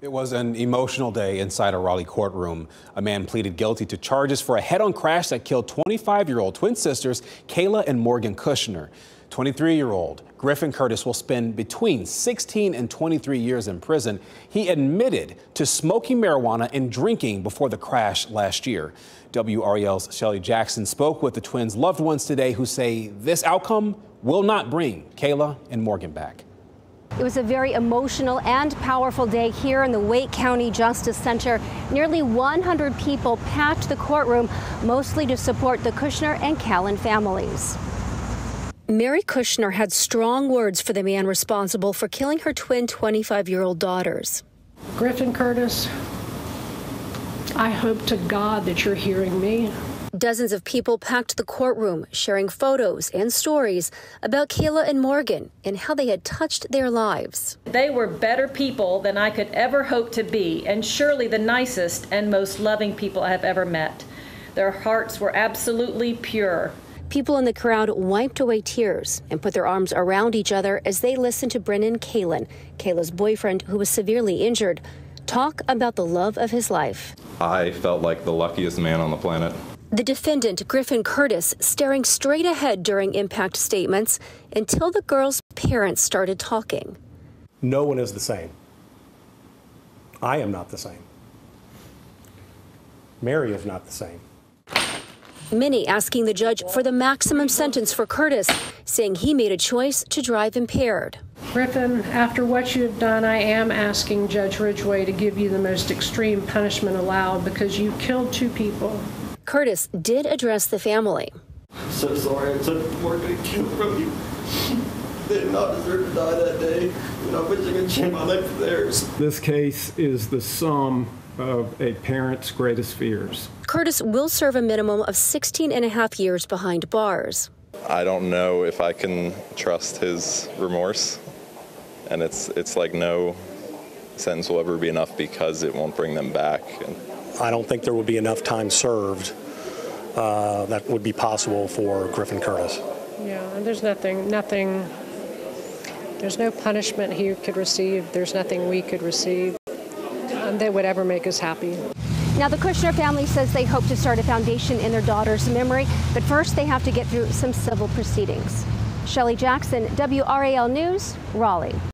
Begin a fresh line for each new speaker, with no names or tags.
It was an emotional day inside a Raleigh courtroom. A man pleaded guilty to charges for a head-on crash that killed 25-year-old twin sisters Kayla and Morgan Kushner. 23-year-old Griffin Curtis will spend between 16 and 23 years in prison. He admitted to smoking marijuana and drinking before the crash last year. WRAL's Shelly Jackson spoke with the twins' loved ones today who say this outcome will not bring Kayla and Morgan back.
It was a very emotional and powerful day here in the Wake County Justice Center. Nearly 100 people packed the courtroom, mostly to support the Kushner and Callan families. Mary Kushner had strong words for the man responsible for killing her twin 25 year old daughters.
Griffin Curtis, I hope to God that you're hearing me.
Dozens of people packed the courtroom, sharing photos and stories about Kayla and Morgan and how they had touched their lives.
They were better people than I could ever hope to be, and surely the nicest and most loving people I have ever met. Their hearts were absolutely pure.
People in the crowd wiped away tears and put their arms around each other as they listened to Brennan Kalen, Kayla's boyfriend who was severely injured, talk about the love of his life.
I felt like the luckiest man on the planet.
The defendant, Griffin Curtis, staring straight ahead during impact statements until the girl's parents started talking.
No one is the same. I am not the same. Mary is not the same.
Many asking the judge for the maximum sentence for Curtis, saying he made a choice to drive impaired.
Griffin, after what you have done, I am asking Judge Ridgeway to give you the most extreme punishment allowed because you killed two people.
Curtis did address the family.
I'm so sorry I took Morgan killed from you. They did not deserve to die that day, and I'm wishing I change my life for theirs.
This case is the sum of a parent's greatest fears.
Curtis will serve a minimum of 16 and a half years behind bars.
I don't know if I can trust his remorse, and it's it's like no sentence will ever be enough because it won't bring them back. And
I don't think there would be enough time served uh, that would be possible for Griffin Curtis.
Yeah, and there's nothing, nothing, there's no punishment he could receive. There's nothing we could receive um, that would ever make us happy.
Now, the Kushner family says they hope to start a foundation in their daughter's memory, but first they have to get through some civil proceedings. Shelly Jackson, WRAL News, Raleigh.